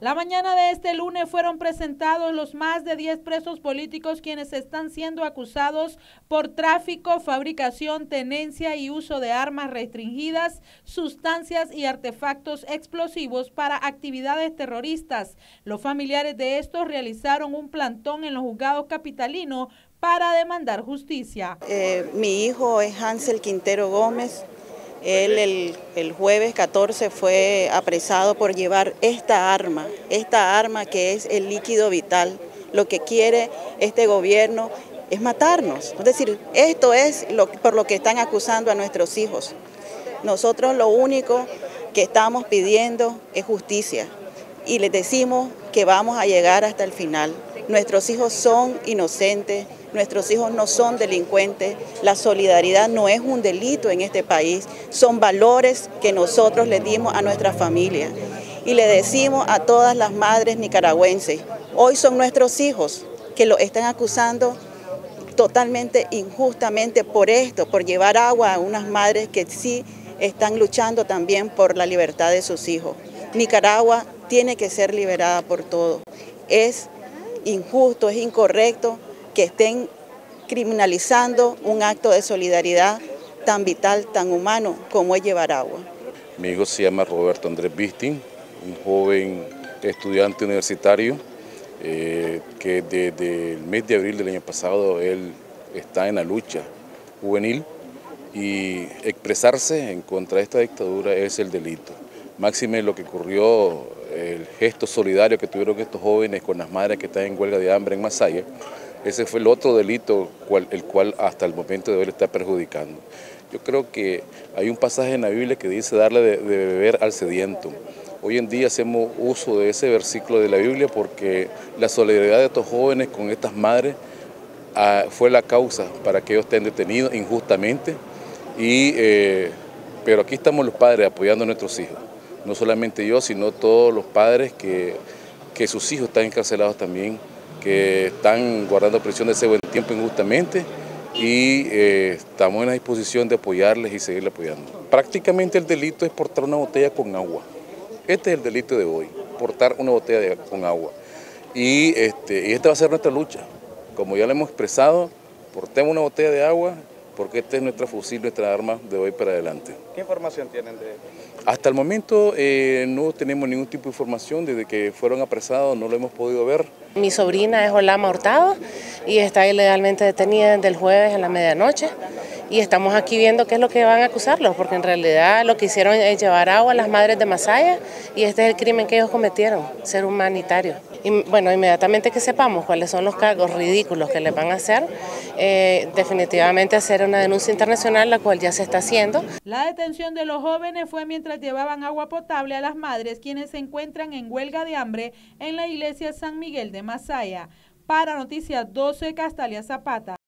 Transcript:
La mañana de este lunes fueron presentados los más de 10 presos políticos quienes están siendo acusados por tráfico, fabricación, tenencia y uso de armas restringidas, sustancias y artefactos explosivos para actividades terroristas. Los familiares de estos realizaron un plantón en los juzgados capitalinos para demandar justicia. Eh, mi hijo es Hansel Quintero Gómez, él el, jueves 14 fue apresado por llevar esta arma, esta arma que es el líquido vital. Lo que quiere este gobierno es matarnos. Es decir, esto es por lo que están acusando a nuestros hijos. Nosotros lo único que estamos pidiendo es justicia y les decimos que vamos a llegar hasta el final. Nuestros hijos son inocentes, nuestros hijos no son delincuentes, la solidaridad no es un delito en este país, son valores que nosotros le dimos a nuestra familia. Y le decimos a todas las madres nicaragüenses, hoy son nuestros hijos que lo están acusando totalmente injustamente por esto, por llevar agua a unas madres que sí están luchando también por la libertad de sus hijos. Nicaragua tiene que ser liberada por todo. Es injusto, es incorrecto estén criminalizando un acto de solidaridad tan vital, tan humano como es llevar agua. Mi hijo se llama Roberto Andrés Bistin, un joven estudiante universitario eh, que desde el mes de abril del año pasado él está en la lucha juvenil y expresarse en contra de esta dictadura es el delito. Máxime lo que ocurrió, el gesto solidario que tuvieron estos jóvenes con las madres que están en huelga de hambre en Masaya, ese fue el otro delito el cual hasta el momento de hoy está perjudicando. Yo creo que hay un pasaje en la Biblia que dice darle de, beber al sediento. Hoy en día hacemos uso de ese versículo de la Biblia porque la solidaridad de estos jóvenes con estas madres ah, fue la causa para que ellos estén detenidos injustamente. Y, eh, pero aquí estamos los padres apoyando a nuestros hijos no solamente yo, sino todos los padres que, sus hijos están encarcelados también, que están guardando prisión de ese buen tiempo injustamente y eh, estamos en la disposición de apoyarles y seguirle apoyando. Prácticamente el delito es portar una botella con agua. Este es el delito de hoy, portar una botella con agua. Y, este, y esta va a ser nuestra lucha. Como ya lo hemos expresado, portemos una botella de agua porque este es nuestro fusil, nuestra arma de hoy para adelante. ¿Qué información tienen de Hasta el momento eh, no tenemos ningún tipo de información, desde que fueron apresados no lo hemos podido ver. Mi sobrina es Olama Hurtado y está ilegalmente detenida desde el jueves en la medianoche y estamos aquí viendo qué es lo que van a acusarlos, porque en realidad lo que hicieron es llevar agua a las madres de Masaya y este es el crimen que ellos cometieron, ser humanitario. Y bueno, inmediatamente que sepamos cuáles son los cargos ridículos que les van a hacer, eh, definitivamente hacer una denuncia internacional, la cual ya se está haciendo. La detención de los jóvenes fue mientras llevaban agua potable a las madres, quienes se encuentran en huelga de hambre en la iglesia San Miguel de Masaya. Para Noticias 12, Castalia Zapata.